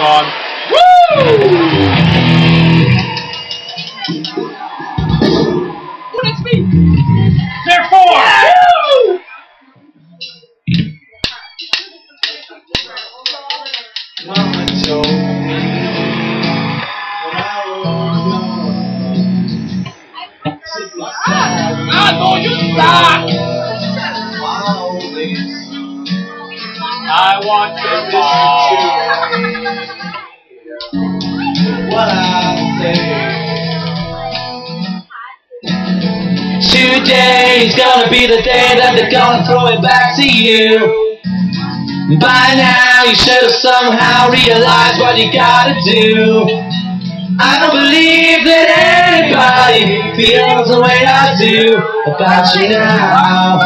song. Woo! What is me? Therefore! Woo! Mama told me I was young to be sad. Ah, no, you stop! Always I want to listen Today's gonna be the day that they're gonna throw it back to you. By now, you should have somehow realized what you gotta do. I don't believe that anybody feels the way I do about you now.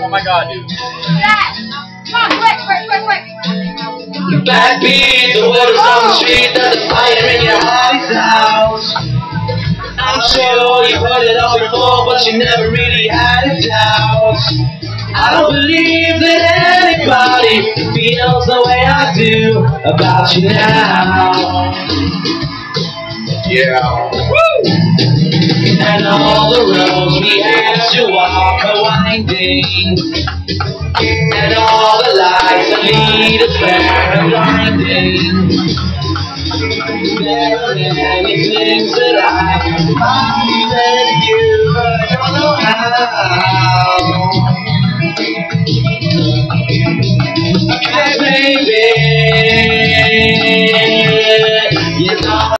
Oh my god, dude. Come on, quick, quick, quick, quick. Backbeat, the words on the street, that the fire in your heart is out. Before, but you never really had a doubt. I don't believe that anybody feels the way I do about you now. Yeah. And all the roads we have to walk are winding. And all the lights that lead us there are blinding. There are many things that I say to you,